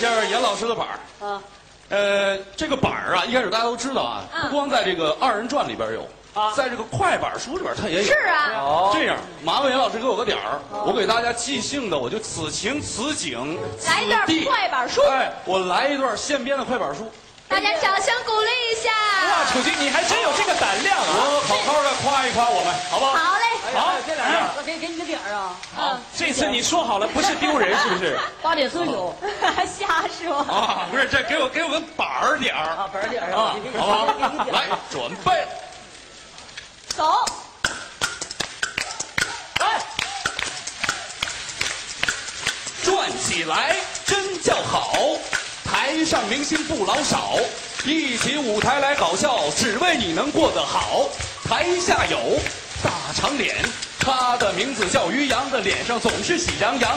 这是严老师的板儿。啊呃，这个板儿啊，一开始大家都知道啊，嗯不光在这个二人转里边有，啊在这个快板书里边它也有。是啊，哦这样，麻烦严老师给我个点儿，我给大家即兴的，我就此情此景，来一段快板书哎，我来一段现编的快板书，大家掌声鼓励一下。哇，楚军你还真有这个胆量啊！我好好的夸一夸我们，好不好？好嘞，好我给给你个点儿啊，啊，这次你说好了，不是丢人是不是？八点四九 瞎说。啊，不是，这给我给我个板儿点儿啊，板儿点儿啊好来，准备。走，来，转起来真叫好，台上明星不老少，一起舞台来搞笑，只为你能过得好。台下有大长脸，他的名字叫于洋，的脸上总是喜洋洋。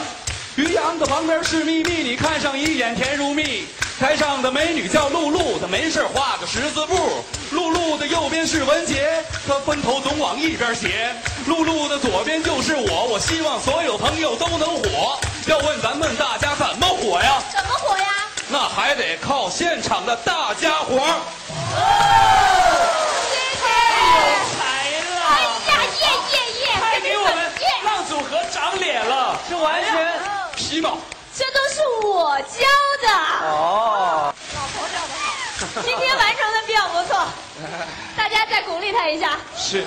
于洋的旁边是咪咪，你看上一眼甜如蜜。台上的美女叫露露，她没事画个十字步。露露的右边是文杰，她分头总往一边斜。露露的左边就是我，我希望所有朋友都能火。要问咱们大家怎么火呀？怎么火呀？那还得靠现场的大家伙儿。谢谢。来哎了，呀，耶耶耶！太给我们耶，浪组合长脸了。是完全皮毛，这都是我教的。哦，老婆教的今天完成的比较不错，大家再鼓励他一下。是